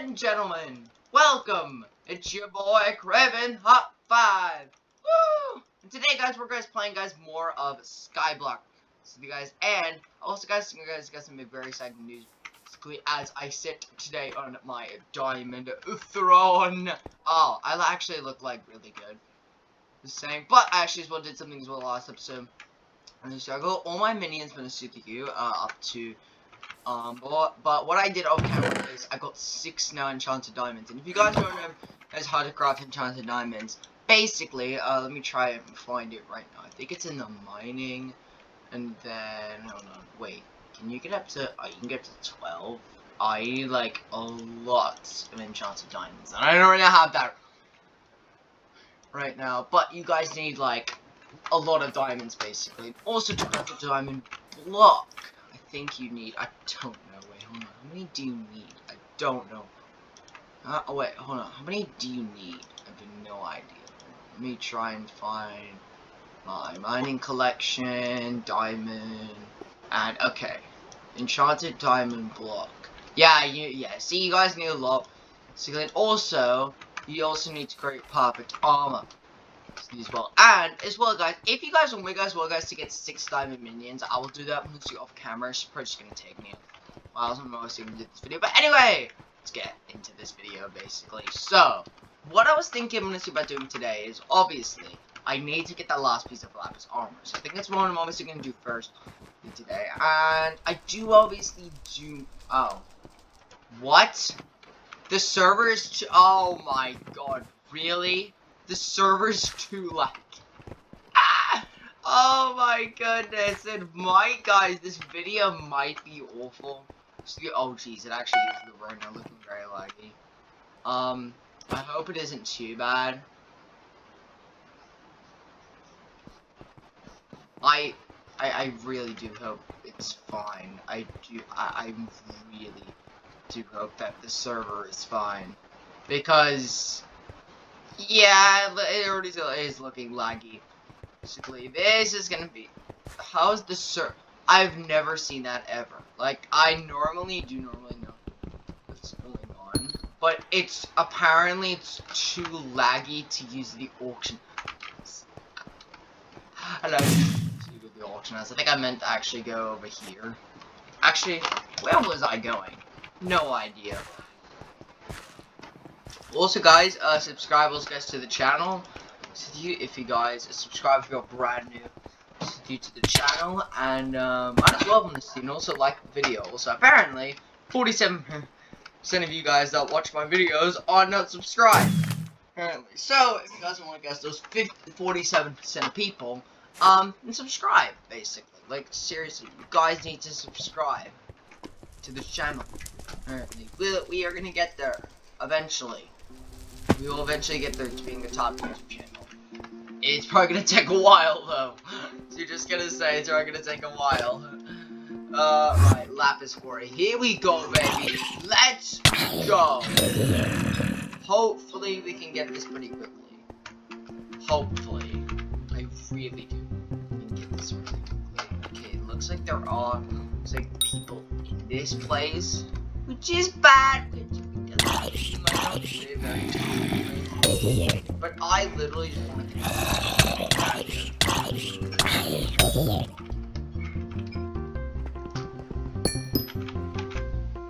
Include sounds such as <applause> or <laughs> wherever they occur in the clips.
and gentlemen, welcome! It's your boy, Craven Hot 5! Woo! And today, guys, we're guys playing, guys, more of Skyblock. So, you guys, and also, guys, you guys got some very exciting news. Basically, as I sit today on my diamond throne. Oh, I actually look, like, really good. Just saying. But I actually as well did something as well last episode. And so I got all my minions from the Super U uh, up to um, but, but what I did off camera is I got six now enchanted diamonds. And if you guys don't know as how to craft enchanted diamonds, basically, uh, let me try and find it right now. I think it's in the mining, and then, hold on, wait, can you get up to, oh, you can get up to 12? I need, like, a lot of enchanted diamonds, and I don't really have that right now, but you guys need, like, a lot of diamonds, basically. Also, to craft a diamond block, think you need. I don't know. Wait, hold on. How many do you need? I don't know. Uh, oh, wait, hold on. How many do you need? I have no idea. Let me try and find my mining collection, diamond, and okay. Enchanted diamond block. Yeah, you, yeah, see, you guys need a lot. So, then also, you also need to create perfect armor as well. And as well, guys, if you guys want me, guys, well, guys, to get six diamond minions, I will do that you off camera. It's probably just gonna take me a while. I'm mostly gonna do this video, but anyway, let's get into this video, basically. So, what I was thinking I'm gonna about doing today is obviously I need to get that last piece of lapis armor. So I think that's what I'm obviously gonna do first today. And I do obviously do. Oh, what? The server is. Oh my god, really? The server's too laggy. Ah! Oh my goodness. And my guys, this video might be awful. Oh jeez, it actually is the right now looking very laggy. Um, I hope it isn't too bad. I, I, I really do hope it's fine. I do, I, I really do hope that the server is fine. Because yeah, it already is looking laggy. Basically, this is gonna be... How's the sir? I've never seen that ever. Like, I normally do normally know what's going on. But it's... Apparently, it's too laggy to use the auction. Hello. the auction house. I think I meant to actually go over here. Actually, where was I going? No idea. Also, guys, uh, subscribe also guys to the channel. if you guys subscribe if you're brand new to the channel, and um, I just love on this team. Also, like the video. Also, apparently, 47% of you guys that watch my videos are not subscribed. Apparently, so if you guys want to guess those 47% of people, um, and subscribe basically. Like seriously, you guys need to subscribe to this channel. Apparently, we we are gonna get there eventually. We will eventually get there to being a top YouTube channel. It's probably gonna take a while though. So <laughs> you're just gonna say it's probably gonna take a while. Uh, right, Lapis Quarry. Here we go, baby. Let's go. Hopefully we can get this pretty quickly. Hopefully. I really do. Get this really quickly. Okay, it looks like there are looks like people in this place. Which is bad. But I literally just want to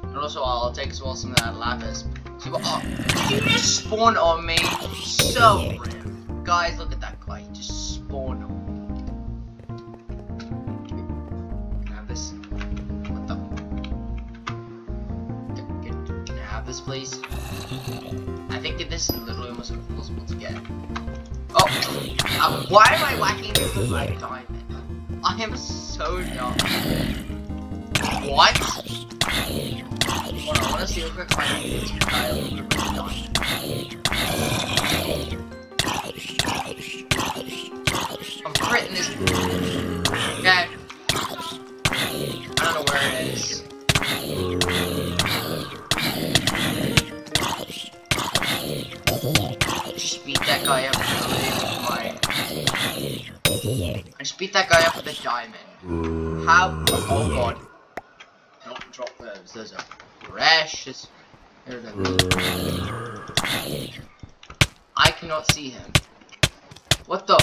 And also I'll take as well some of that lapis. Oh, you just spawn on me? So rare. Guys, look at Uh, why am I whacking this with my diamond? I am so dumb. What? Hold on, I wanna see real quick if I can get this diamond. I'm critting this. Okay. I don't know where it is. Beat that guy up with a diamond. How? Oh god. Don't drop those. Those are precious. There it is. I cannot see him. What the?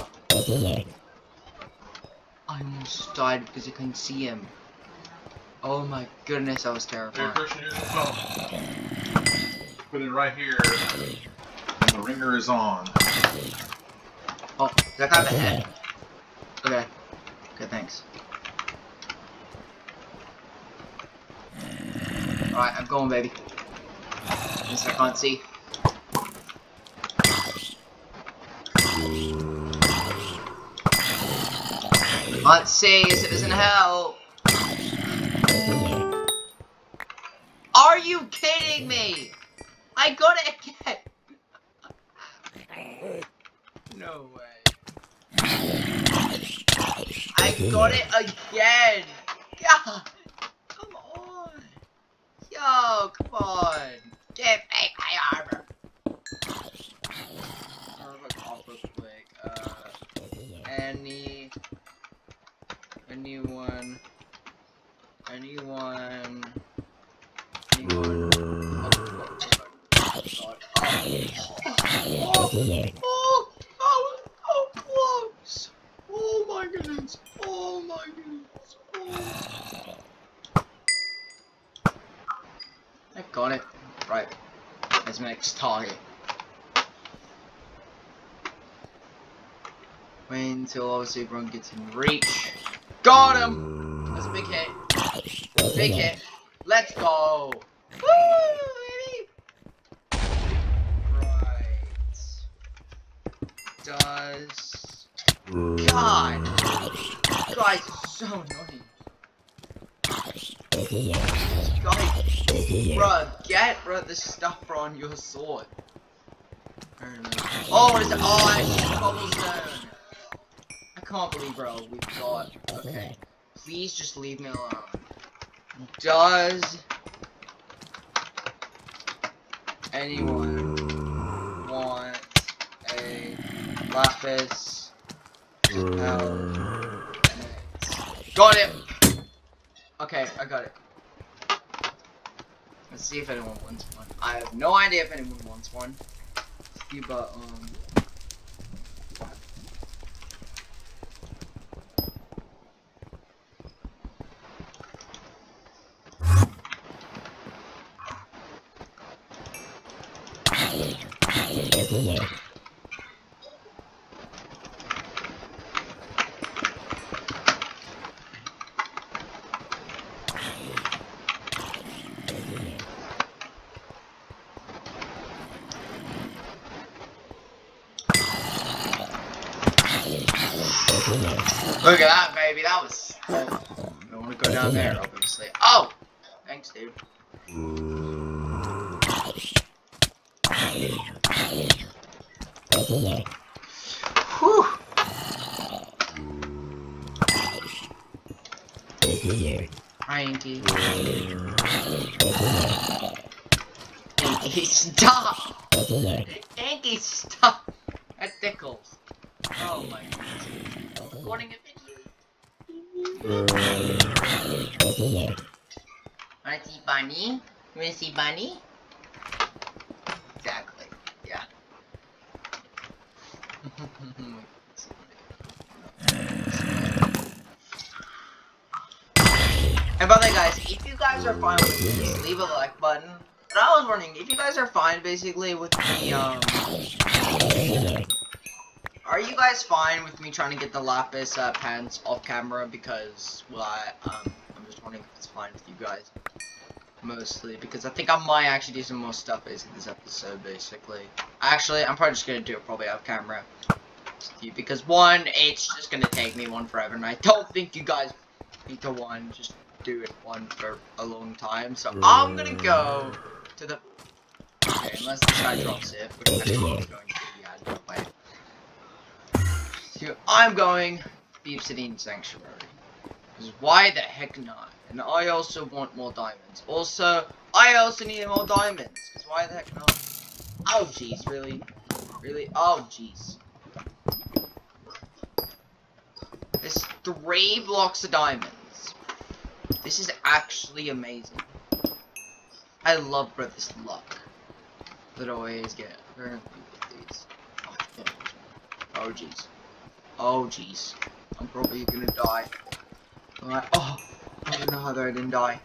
I almost died because I couldn't see him. Oh my goodness, I was There, terrifying. first you do the phone. Put it right here. And the ringer is on. Oh, that guy have a head? Okay. Okay, thanks. Alright, I'm going, baby. Yes, I can't see. Can't see, as it doesn't help. Are you kidding me? I got it again. <laughs> no way. I got it again! Yeah! Come on! Yo, come on! Give me my armor! Armor off real quick. Uh, any... Anyone... Anyone... Anyone... Oh, oh, oh, <laughs> oh, oh, close! Oh my goodness! Oh my goodness! Oh. I got it. Right. That's my next target. Wait until obviously everyone gets in reach. Got him! That's a big hit. Big hit. Let's go! Woo, baby! Right. Does... God! Guys, so annoying. Bruh, get bruh the stuff on your sword. Oh, what is it? Oh, I. I can't believe, bro, we've got. Okay. Please just leave me alone. Does anyone want a lapis? Got it! Okay, I got it. Let's see if anyone wants one. I have no idea if anyone wants one. But um Look at that baby, that was I go down there obviously. Oh! Thanks dude. Whew. Stop! Inky, stop! That tickles. Oh my goodness. Recording a video. Wanna see Bunny? Wanna see Bunny? Exactly. Yeah. <laughs> and by the way, guys, if you guys are fine with this, leave a like button. But I was wondering, if you guys are fine, basically, with the, um... Are you guys fine with me trying to get the lapis uh, pants off camera? Because, well, I, um, If it's fine with you guys. Mostly, because I think I might actually do some more stuff basically this episode, basically. Actually, I'm probably just gonna do it probably off camera. Because one, it's just gonna take me one forever, and I don't think you guys need to one just do it one for a long time. So I'm gonna go to the. Okay, unless this guy drops it, which I going to. Yeah, no way. So I'm going the Obsidian Sanctuary. Because why the heck not? And I also want more diamonds. Also, I also need more diamonds. Because why the heck not? Oh, jeez, really? Really? Oh, jeez. There's three blocks of diamonds. This is actually amazing. I love Brother's luck. that I always get. Oh, oh jeez. Oh jeez. I'm probably gonna die. Alright. Oh, I don't know how I didn't die.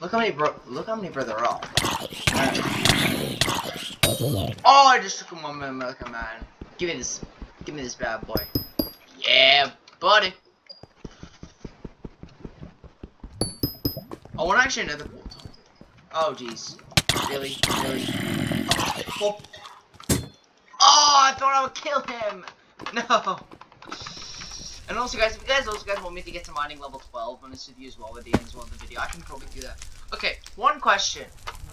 Look how many bro. Look how many brother are. Oh, I just took him one minute, man. Give me this. Give me this bad boy. Yeah, buddy. I want actually another portal. Oh, jeez. Really? Really? Oh. oh, I thought I would kill him! <laughs> No! And also, guys, if you guys also guys want me to get to mining level 12 on this video as well at the end as well of the video, I can probably do that. Okay, one question.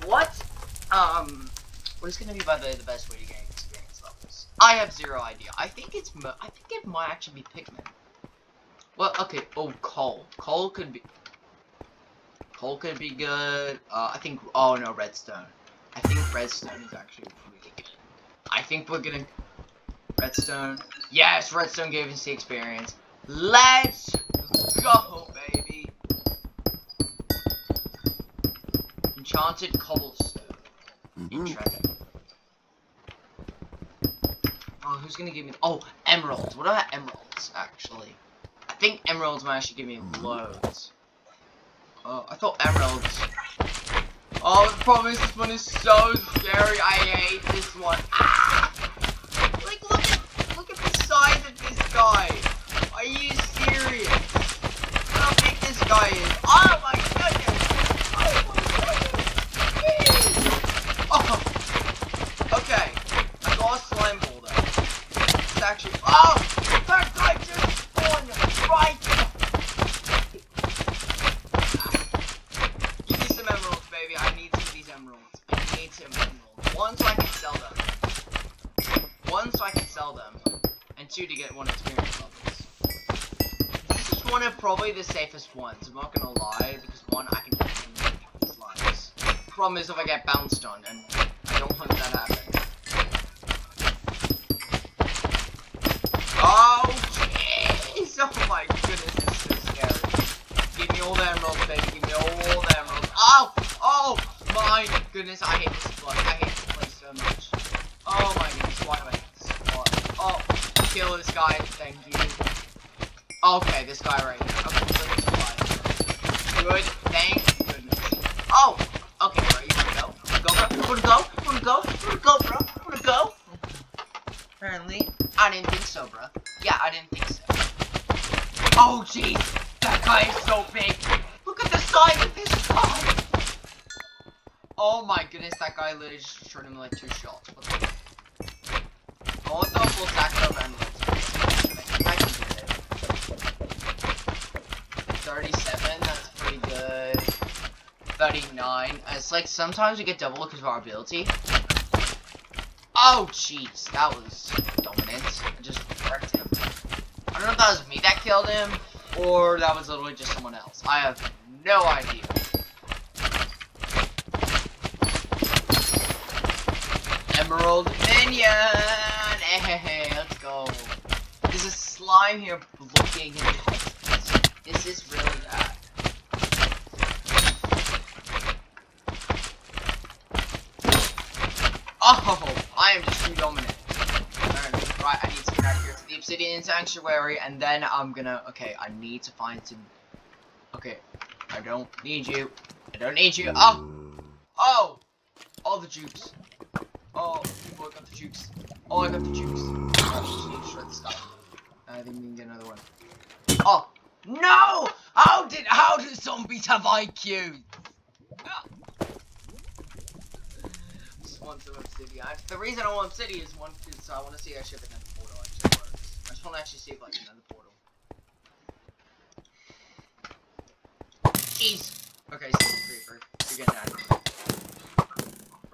What, um, what is going to be, by the way, the best way to gain experience levels? I have zero idea. I think it's, I think it might actually be Pikmin. Well, okay, oh, coal. Coal could be, Coal could be good. Uh, I think. Oh no, redstone. I think redstone is actually pretty good. I think we're gonna. Redstone. Yes, redstone gave us the experience. Let's go, baby. Enchanted cobblestone. Interesting. Oh, who's gonna give me? Oh, emeralds. What about emeralds? Actually, I think emeralds might actually give me loads. Oh, I thought emeralds. Oh, the problem is this one is so scary. I hate this one. Ah! Like, look at, look at the size of this guy. Are you serious? How big this guy is. Oh my goodness. Oh my goodness. Oh. Okay. I got a slime ball though. It's actually. Oh! That guy just spawned right One, so I can sell them. One, so I can sell them. And two, to get one experience levels. This is one of probably the safest ones. I'm not gonna lie, because one, I can get slimes. Problem is if I get bounced on, and guy literally just shot him like two shots. What the I oh, want the full of emeralds. I can do it. 37, that's pretty good. 39. It's like sometimes we get double because of our ability. Oh jeez, that was dominant. I just wrecked him. I don't know if that was me that killed him, or that was literally just someone else. I have no idea. Emerald Minion! Eh, hey, let's go. There's a slime here looking This is really bad. Oh, I am just too dominant. Right, I need to get out here to the Obsidian Sanctuary, and then I'm gonna... Okay, I need to find some... Okay, I don't need you. I don't need you. Oh! Oh! All the jukes. Oh, oh, I got the jukes. Oh, I got the jukes. Just need to the stuff. I think we can get another one. Oh, no! How did, how do zombies have IQ? Just want some obsidian. I, the reason I want obsidian is one, because I want to see how ship another portal. I just want to actually see if I can another portal. Jeez. Okay, so creeper. You're getting out of here.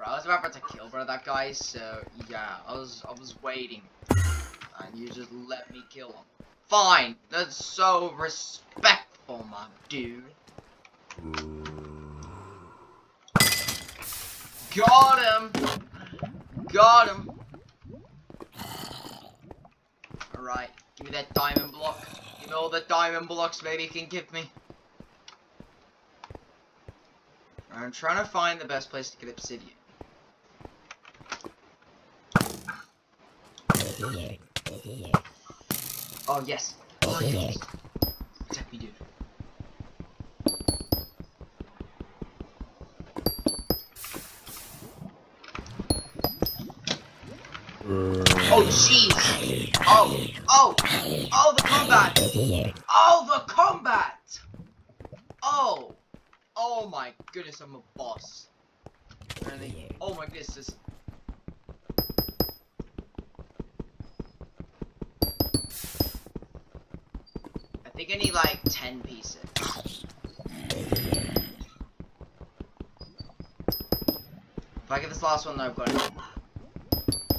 Bro, I was about to kill bro that guy, so yeah, I was I was waiting. And you just let me kill him. Fine, that's so respectful, my dude. Got him! Got him! Alright, give me that diamond block. Give me all the diamond blocks baby you can give me. I'm trying to find the best place to get obsidian. Oh, yes. Oh, yes. Attack me, dude. Oh, jeez. Oh, oh, oh, the combat. Oh, the combat. Oh, oh my goodness, I'm a boss. Really? Oh my goodness, this. Think I need like 10 pieces. If I get this last one, then I've got it.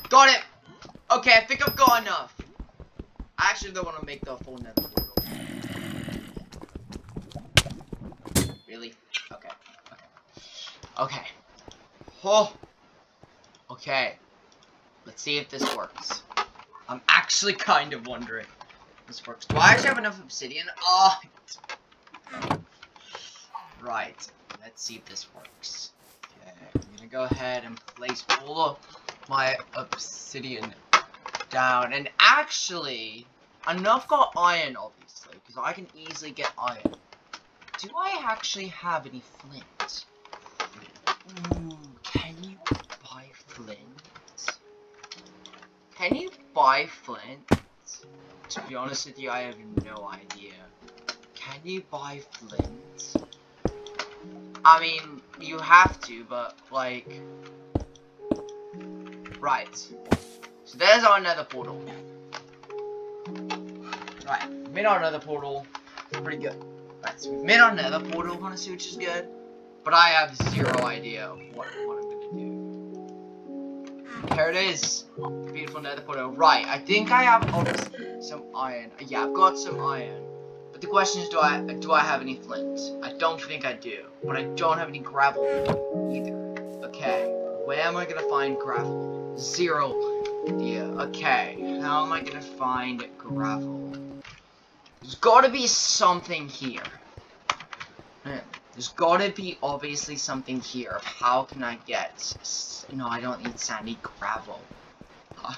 Got it! Okay, I think I've got enough. I actually don't want to make the full nether portal. Really? Okay. Okay. Okay. Oh. Okay. Let's see if this works. I'm actually kind of wondering this works. Do I actually have enough obsidian? Oh. Right. Let's see if this works. Okay. I'm gonna go ahead and place all of my obsidian down. And actually, enough got iron, obviously, because I can easily get iron. Do I actually have any flint? Ooh, can you buy flint? Can you buy flint? To be honest with you, I have no idea. Can you buy flint? I mean, you have to, but, like... Right. So there's our nether portal. Right, made our nether portal. Pretty good. Right, so we've made our nether portal, honestly, which is good. But I have zero idea of what, what I'm gonna do. Here it is. Beautiful nether portal. Right, I think I have obviously some iron. Yeah, I've got some iron. But the question is, do I do I have any flint? I don't think I do. But I don't have any gravel either. Okay, where am I gonna find gravel? Zero idea. Okay, how am I gonna find gravel? There's gotta be something here. There's gotta be obviously something here. How can I get... No, I don't need sandy gravel. Huh.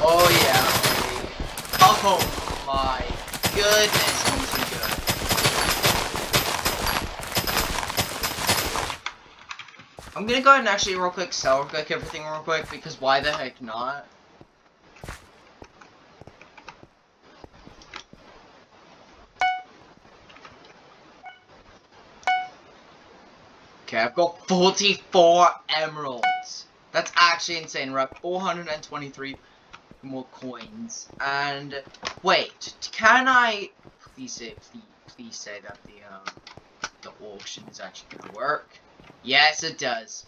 Oh yeah. Oh my goodness, I'm good. I'm gonna go ahead and actually real quick sell real quick everything real quick because why the heck not? Okay, I've got 44 emeralds. That's actually insane. We're at 423 more coins. And wait, can I please say please, please say that the um the auction is actually gonna work? Yes, it does.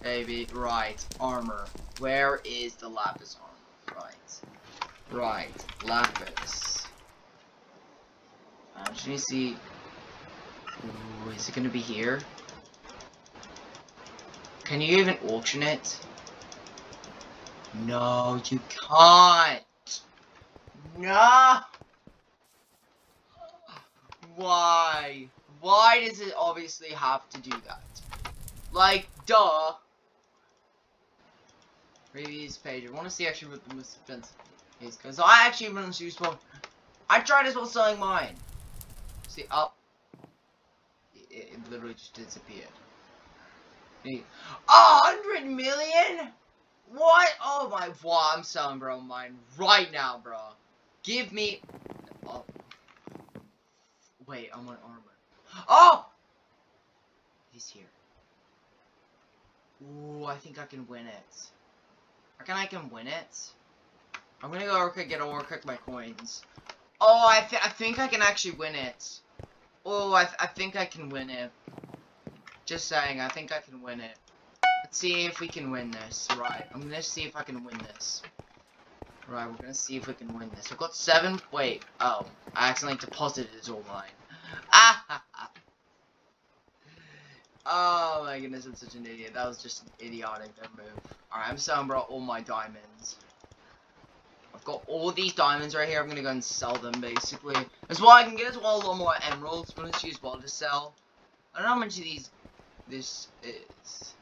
Baby, right. Armor. Where is the lapis armor? Right. Right. Lapis. Actually, see. Ooh, is it gonna be here? Can you even auction it? No, you can't. No. Why? Why does it obviously have to do that? Like, duh. Previous page. I want to see actually what the most expensive is. Because I actually want to use one. I tried as well selling mine. See, oh. up. It, it literally just disappeared. A hundred million? What? Oh my, wow, I'm selling bro mine right now, bro. Give me, oh. Wait, I want armor. Oh! He's here. Ooh, I think I can win it. I reckon I can win it. I'm gonna go real quick get over quick my coins. Oh, I, th I think I can actually win it. Oh, I, th I think I can win it. Just saying, I think I can win it. Let's see if we can win this. Right, I'm gonna see if I can win this. Right, we're gonna see if we can win this. I've got seven. Wait, oh, I accidentally deposited it all mine. Ah! <laughs> Oh my goodness, I'm such an idiot. That was just an idiotic move. Alright, I'm selling bro all my diamonds. I've got all these diamonds right here. I'm gonna go and sell them basically. That's why I can get as well a lot more emeralds. But let's use well to sell. I don't know how much of these this is.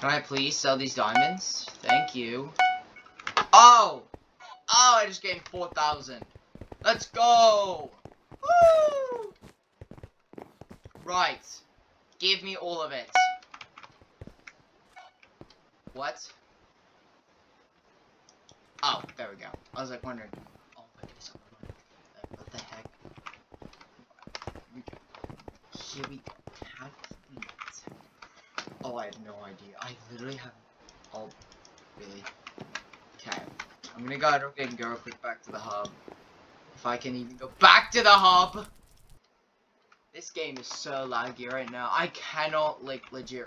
Can I please sell these diamonds? Thank you. Oh! Oh, I just gained 4,000. Let's go! Woo! Right. Give me all of it. What? Oh, there we go. I was like wondering. Oh, wait, is what the heck? Here we. Have it. Oh, I have no idea. I literally have. Oh, really? Okay. I'm gonna go and go quick back to the hub. If I can even go back to the hub. This game is so laggy right now. I cannot like legit.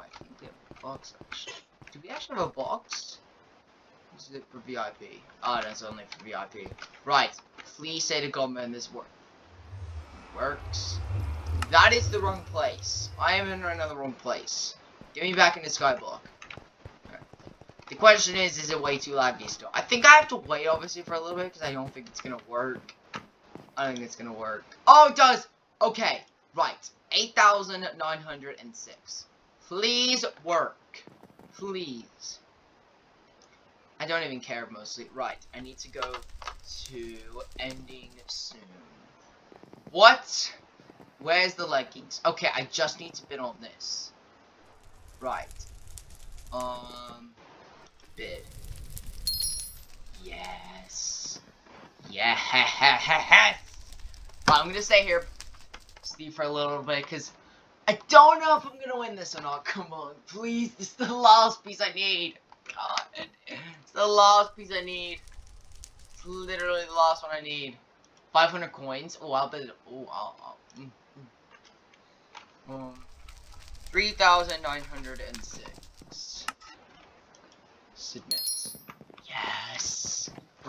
We a box. Do we actually have a box? Is it for VIP? Oh, ah, that's only for VIP. Right. Please say to government this work works. That is the wrong place. I am in another wrong place. Get me back in into Skyblock. The question is, is it way too laggy still? I think I have to wait, obviously, for a little bit, because I don't think it's going to work. I think it's to work. Oh, it does! Okay, right. 8,906. Please work. Please. I don't even care, mostly. Right, I need to go to ending soon. What? Where's the leggings? Okay, I just need to bid on this. Right. Um bid. Yes. Yes. <laughs> I'm gonna stay here, Steve, for a little bit, because I don't know if I'm gonna win this or not. <laughs> Come on, please. This is the last piece I need. God. It's the last piece I need. It's literally the last one I need. 500 coins. Oh, I'll bet. Oh, I'll. I'll mm, mm. Um, 3,906. Submit.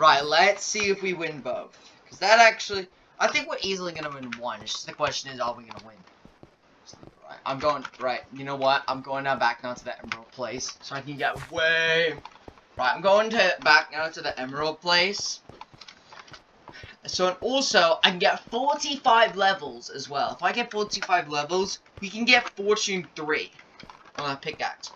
Right, let's see if we win both. Because that actually, I think we're easily going to win one. It's just the question is, are we going to win? Right, I'm going, right, you know what? I'm going now back now to the Emerald Place. So I can get way... Right, I'm going to back now to the Emerald Place. So, and also, I can get 45 levels as well. If I get 45 levels, we can get Fortune 3 on a pickaxe.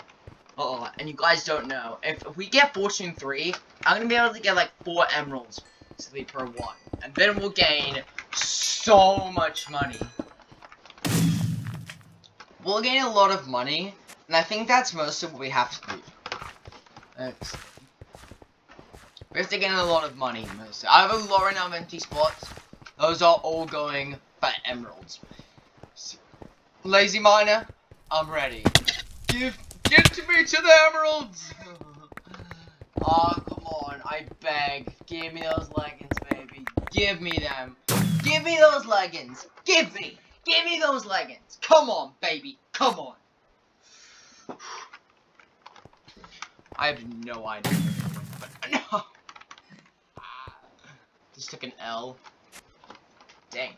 Oh, and you guys don't know, if, if we get Fortune 3, I'm to be able to get like 4 emeralds basically per one. And then we'll gain so much money. We'll gain a lot of money, and I think that's most of what we have to do. That's, we have to gain a lot of money, mostly. I have a lot of empty spots. Those are all going for emeralds. Lazy miner, I'm ready. Give Get to me to the emeralds! <laughs> Ah, come on, I beg. Give me those leggings, baby. Give me them. Give me those leggings. Give me. Give me those leggings. Come on, baby. Come on. I have no idea. But <laughs> no. Just took an L. Dang.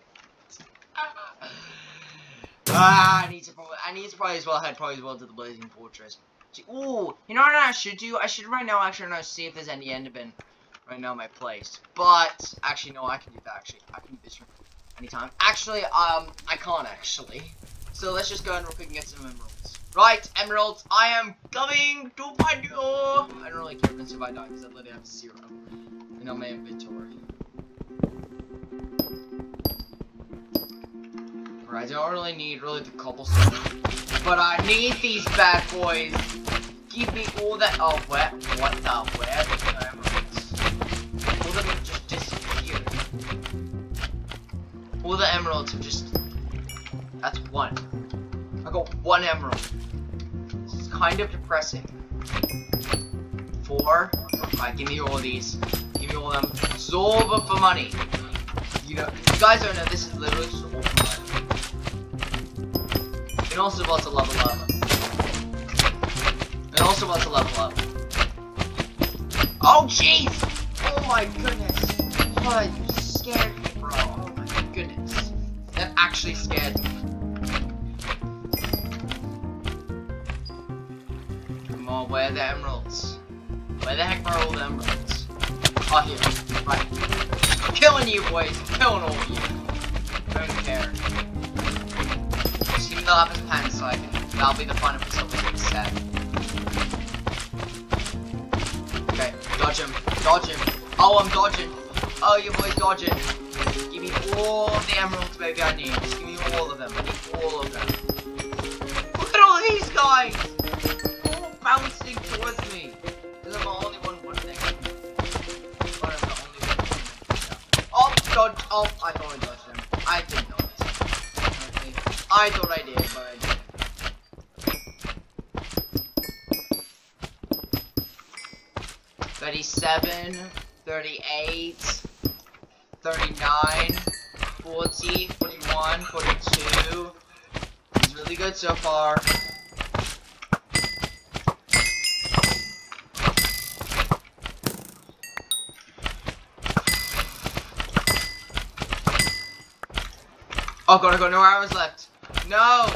<laughs> Ah, I need to probably, I need to probably as well head probably as well to the Blazing Fortress. Ooh, you know what I should do? I should right now actually know see if there's any Enderman right now in my place. But actually, no, I can do that. Actually, I can do this anytime. Actually, um, I can't actually. So let's just go and real quick and get some emeralds. Right, emeralds, I am coming to my door. I don't really care if I die because I literally have zero in my inventory. I don't really need really the cobblestone, but I need these bad boys. Give me all that. Oh, where? What the? Where the emeralds? All of them just disappeared. All the emeralds have just. That's one. I got one emerald. This is kind of depressing. Four. Alright, give me all these. Give me all them. All for money. You know, you guys don't know this is literally just can also about to level up. And also want to level up. Oh, jeez! Oh my goodness. Oh, you scared me, bro. Oh my goodness. That actually scared me. Come on, where are the emeralds? Where the heck are all the emeralds? Oh, here. Right. I'm killing you, boys. I'm killing all of you. I don't care. Me the lapis pen so I can... That'll be the fun of something set. Okay, dodge him. Dodge him. Oh, I'm dodging. Oh, your boy's dodging. Give me all the emeralds, baby, I need. Just give me all of them. I need all of them. Look at all these guys! Forty, forty-one, forty-two. It's really good so far. Oh god, I got no arrows left. No!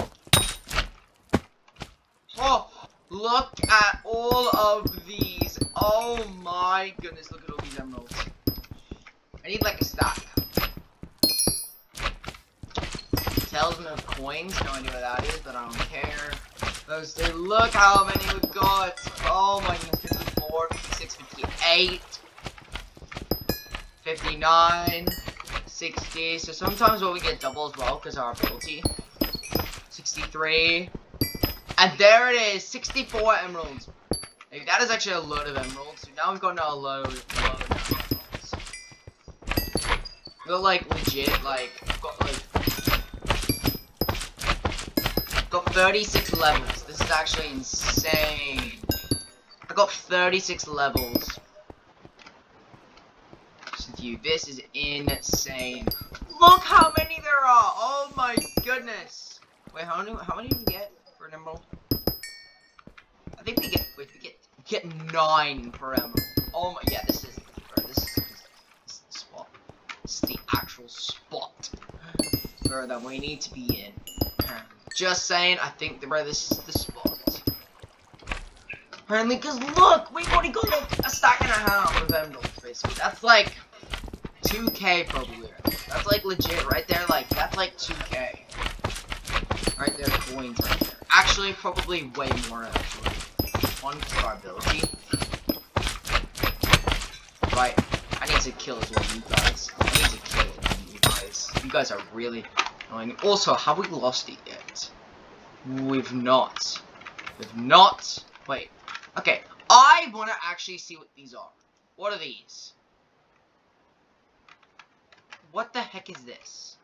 Oh, look at all of these. Oh my goodness, look at all these emeralds. I need like a stack. Me of coins, no idea what that is, but I don't care. Those two, look how many we've got. Oh my goodness, 54, 56, 58, 59. 60. So sometimes we'll get double as well because our ability. 63. And there it is, 64 emeralds. That is actually a load of emeralds. So now we've got a load, load of emeralds. We got like legit, like, got 36 levels. This is actually insane. I got 36 levels you. This is insane. Look how many there are! Oh my goodness! Wait, how many? How many do we get for an emerald? I think we get. Wait, we get get nine per emerald. Oh my, yeah, this is. Bro, this, is, this is the spot. This is the actual spot. Bro, that we need to be in. Just saying, I think the this is the spot. Apparently, because look, we've already got like a stack and a half of emeralds, basically. That's like 2k probably. That's like legit right there, like, that's like 2k. Right there, coins right there. Actually, probably way more, actually. One star ability. Right, I need to kill as well, you guys. I need to kill you guys. You guys are really annoying. Also, have we lost yet? We've not. We've not. Wait. Okay, I want to actually see what these are. What are these? What the heck is this?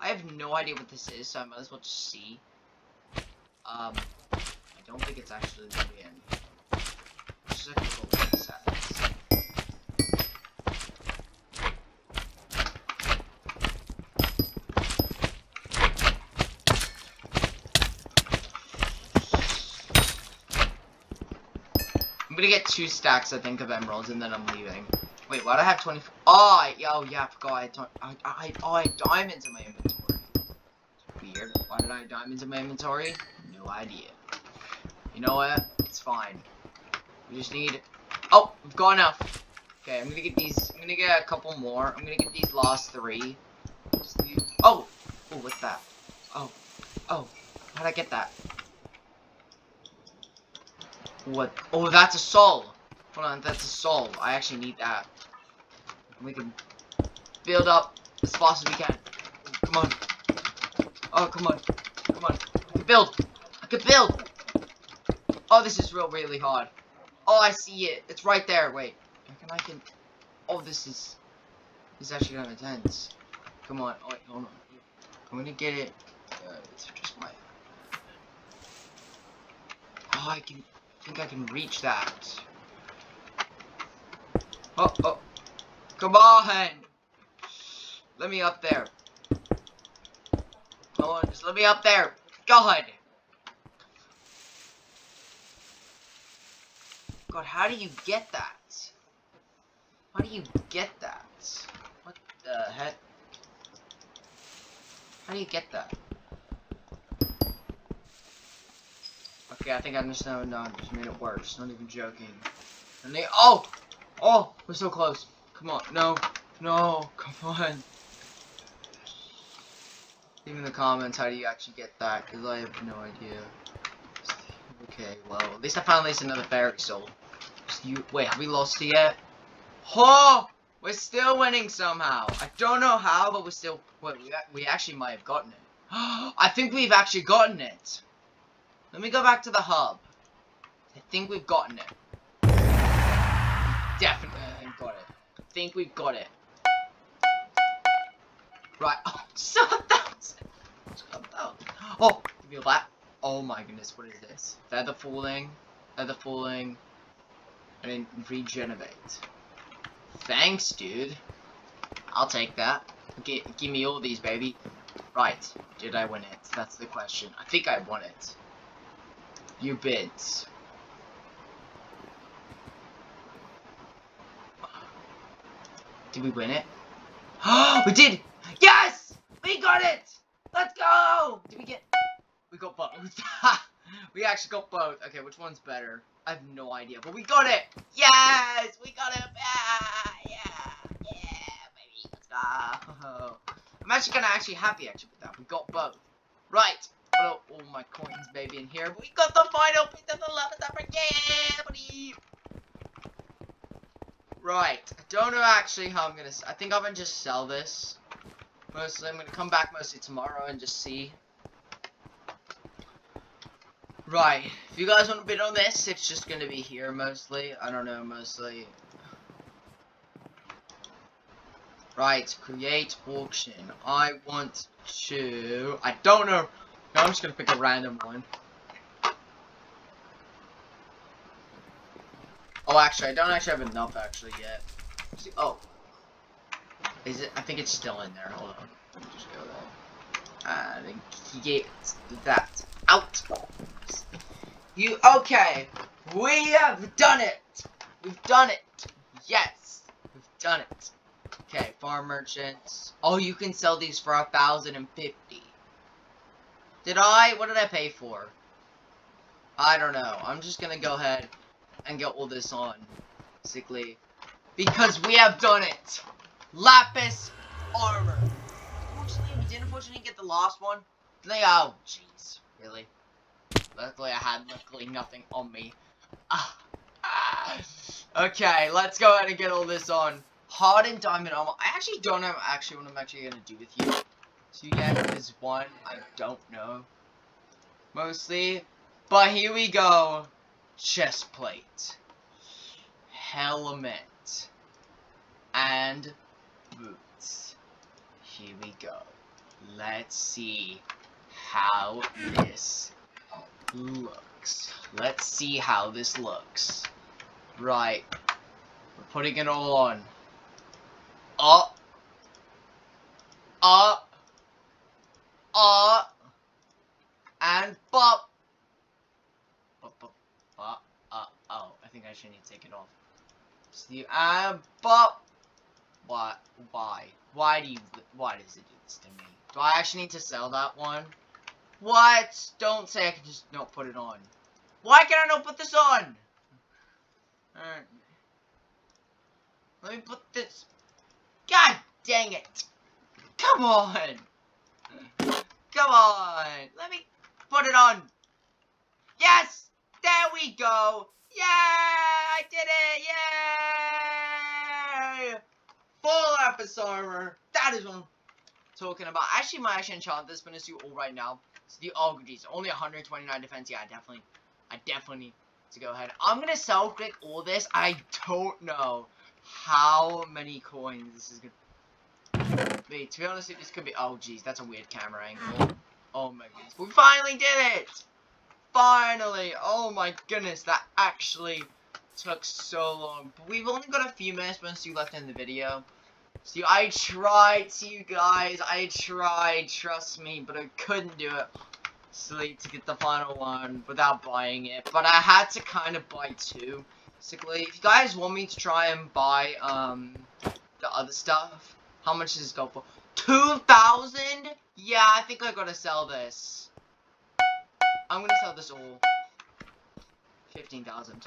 I have no idea what this is, so I might as well just see. Um, I don't think it's actually the end. Just a couple seconds. I'm gonna get two stacks, I think, of emeralds, and then I'm leaving. Wait, why do I have 20? Oh, I, oh yeah, I forgot. I, don't, I, I, oh, I have diamonds in my inventory. Weird. Why did I have diamonds in my inventory? No idea. You know what? It's fine. We just need. Oh, we've got enough. Okay, I'm gonna get these. I'm gonna get a couple more. I'm gonna get these last three. Oh, oh, what's that? Oh, oh, how'd I get that? What? Oh, that's a soul. Hold on, that's a soul. I actually need that. We can build up as fast as we can. Come on. Oh, come on. Come on. I can build. I can build. Oh, this is real, really hard. Oh, I see it. It's right there. Wait. I can, I can. Oh, this is. This is actually kind of intense. Come on. Oh, wait, hold on. I'm gonna get it. Uh, it's just my. Oh, I can. I think I can reach that. Oh, oh. Come on! Let me up there. Come on, just let me up there. God! god, how do you get that? How do you get that? What the heck? How do you get that? Okay, I think I understand what I'm just made it worse. Not even joking. And they- Oh! Oh! We're so close. Come on. No. No. Come on. Leave in the comments how do you actually get that, because I have no idea. Okay, well, at least I found least another fairy soul. You, wait, have we lost it yet? Oh! We're still winning somehow. I don't know how, but we're still... Wait, we, we actually might have gotten it. <gasps> I think we've actually gotten it. Let me go back to the hub. I think we've gotten it. Definitely got it. I think we've got it. Right. <laughs> Oh, stop that. That. Oh, give me a that. Oh my goodness, what is this? Feather falling. Feather falling. And then regenerate. Thanks, dude. I'll take that. G give me all these, baby. Right. Did I win it? That's the question. I think I won it. You bids. Did we win it? Oh, <gasps> we did! Yes! We got it! Let's go! Did we get... We got both. <laughs> we actually got both. Okay, which one's better? I have no idea, but we got it! Yes! We got it! Yeah! Yeah! Yeah, baby! Let's go! <laughs> I'm actually kind of actually happy actually with that. We got both. Right. All my coins, baby, in here. We got the final piece of the lava stopper. Yeah, buddy! Right. I don't know actually how I'm gonna. I think I'm gonna just sell this. Mostly, I'm gonna come back mostly tomorrow and just see. Right. If you guys want to bid on this, it's just gonna be here mostly. I don't know, mostly. Right. Create auction. I want to. I don't know. I'm just gonna pick a random one. Oh, actually, I don't actually have enough actually yet. See, oh, is it? I think it's still in there. Hold on. Let me just go there. And get that out. You okay? We have done it. We've done it. Yes, we've done it. Okay, farm merchants. Oh, you can sell these for a thousand and fifty. Did I? What did I pay for? I don't know. I'm just gonna go ahead and get all this on, basically, because we have done it. Lapis armor. Unfortunately, we didn't unfortunately get the last one. They oh jeez, really. Luckily, I had luckily nothing on me. Ah, ah. Okay, let's go ahead and get all this on. Hardened diamond armor. I actually don't know actually what I'm actually gonna do with you. You get this one. I don't know. Mostly. But here we go. Chest plate. Helmet. And boots. Here we go. Let's see how this looks. Let's see how this looks. Right. We're putting it all on. Up. Up. Up. And bop, bop. Uh, oh, I think I should need to take it off. See, and bop. Why? Why? Why do you? Why does it do this to me? Do I actually need to sell that one? What? Don't say I can just not put it on. Why can I not put this on? Alright. Let me put this. God dang it! Come on! Come on! Let me put it on! Yes! There we go! Yeah! I did it! Yay! Full Lapis armor! That is what I'm talking about. Actually might actually enchant this bonus Minuscule all right now. It's the Ogres. Only 129 defense. Yeah, I definitely, I definitely need to go ahead. I'm gonna sell click all this. I don't know how many coins this is To be honest, this could be. Oh, jeez, that's a weird camera angle. Oh my goodness, we finally did it! Finally! Oh my goodness, that actually took so long. But we've only got a few minutes once you left in the video. See, I tried to you guys. I tried, trust me, but I couldn't do it. Silly to get the final one without buying it. But I had to kind of buy two. Basically, if you guys want me to try and buy um the other stuff, how much does this go for? Two thousand? Yeah, I think I gotta sell this. I'm gonna sell this all. Fifteen thousand.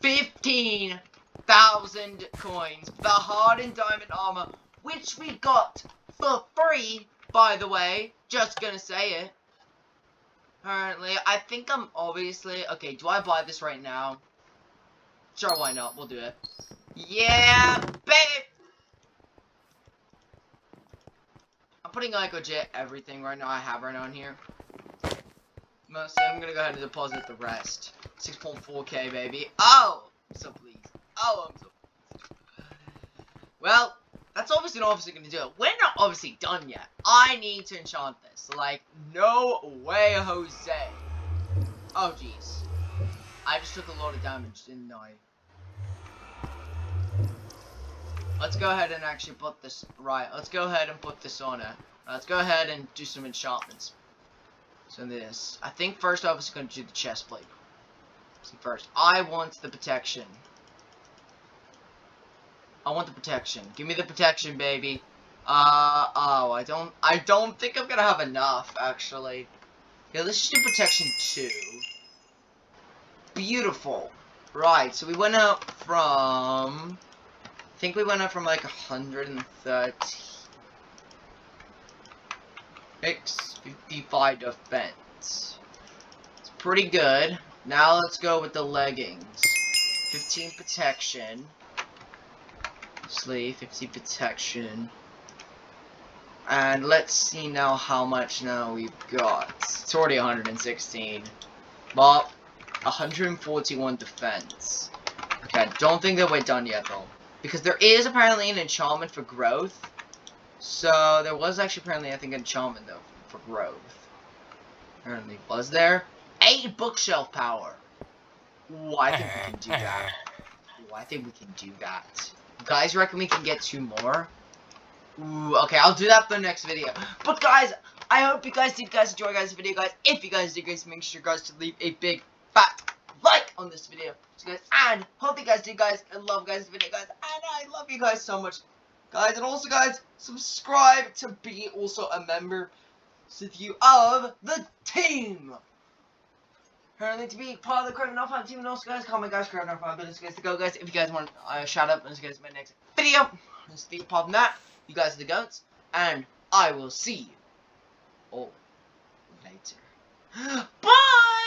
Fifteen thousand coins. The hardened diamond armor, which we got for free, by the way. Just gonna say it. Apparently, I think I'm obviously... Okay, do I buy this right now? Sure, why not? We'll do it. Yeah, baby! I'm putting like legit everything right now I have right in here. Mostly, I'm gonna go ahead and deposit the rest. 6.4k, baby. Oh! So pleased. Oh, I'm so Well, that's obviously not obviously gonna do it. We're not obviously done yet. I need to enchant this. Like, no way, Jose. Oh, jeez. I just took a lot of damage, didn't I? Let's go ahead and actually put this... Right, let's go ahead and put this on it. Let's go ahead and do some enchantments. So this. I think first off is going to do the chest plate. See first. I want the protection. I want the protection. Give me the protection, baby. Uh, oh, I don't, I don't think I'm gonna have enough, actually. Yeah, let's just do protection 2. Beautiful. Right, so we went up from, I think we went up from like 130. 655 defense. It's pretty good. Now let's go with the leggings. 15 protection. Sleeve, 50 protection. And let's see now how much now we've got. It's already 116. But 141 defense. Okay, don't think that we're done yet though. Because there is apparently an enchantment for growth. So there was actually apparently I think an enchantment though for growth. Apparently was there? 8 bookshelf power. Ooh, I think we can do that. Ooh, I think we can do that. guys reckon we can get two more? Ooh, okay, I'll do that for the next video. But guys, I hope you guys did guys enjoy guys video guys. If you guys did guys make sure guys to leave a big fat on this video. So guys and hope you guys did guys and love guys video guys and I love you guys so much. Guys and also guys subscribe to be also a member with you of the team. Apparently to be part of the Credit Five team and also guys comment guys Credit Five but it's guys to go guys if you guys want a uh, shout out and it's guys my next video. Let's be part of that. You guys are the goats, and I will see you all later. <gasps> Bye!